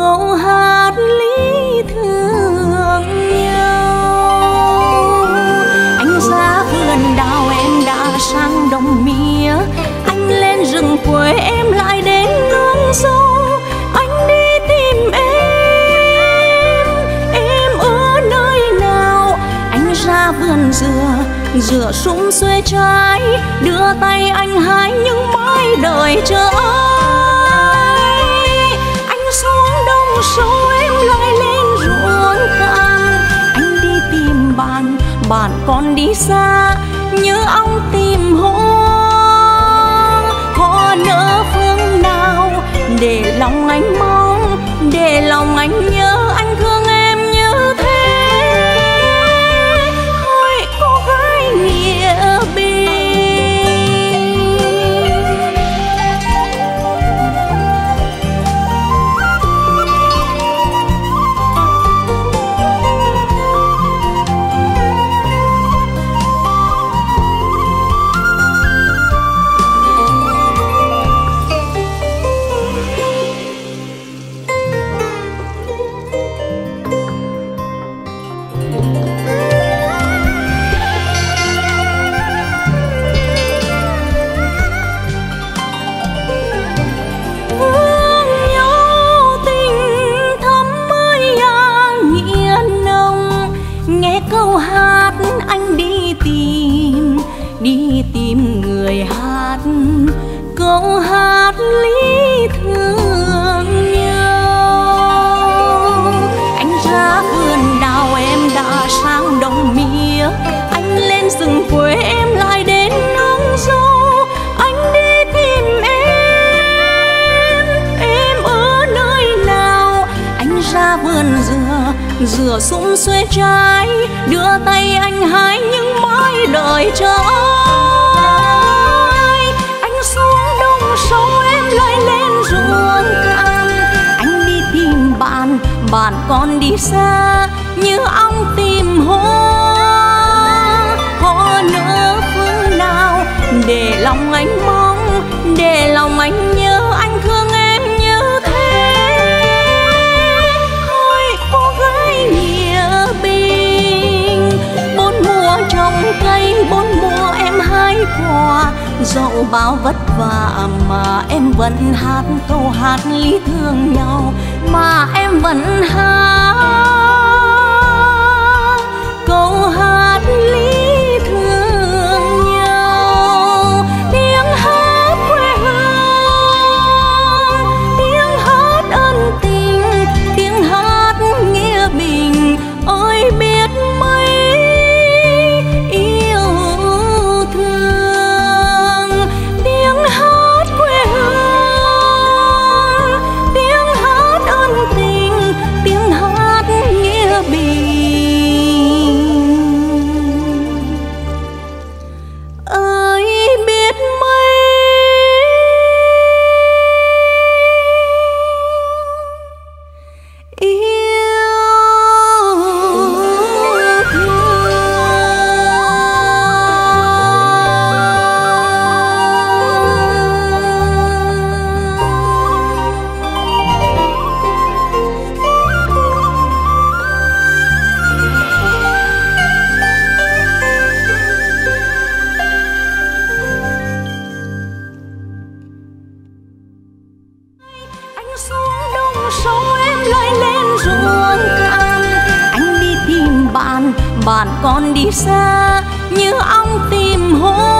câu hát lý thương nhau. Anh ra vườn đào em đã sang đồng mía. Anh lên rừng quê em lại đến nương dâu anh đi tìm em em ở nơi nào? Anh ra vườn dừa dừa sung xuê trái. Đưa tay anh hái những mãi đời chờ anh sâu em lại lên ruộng cạn anh đi tìm bạn bạn còn đi xa như ong tìm hôn có nỡ phương nào để lòng anh mong để lòng anh nhớ hát anh đi tìm đi tìm người hát. Câu hát lý rửa dừa sum xuê trái, đưa tay anh hái những mãi đời cho ai anh xuống đông sâu em lại lên ruộng cạn. Anh đi tìm bạn bạn còn đi xa, như ong tìm hoa. Hoa nở phương nào để lòng anh mong, để lòng anh nhớ. Dẫu bao vất vả mà em vẫn hát câu hát lý thương nhau, mà em vẫn hát câu hát lý sâu lại lên ruộng cạn. Anh đi tìm bạn bạn còn đi xa. Như ong tìm hôn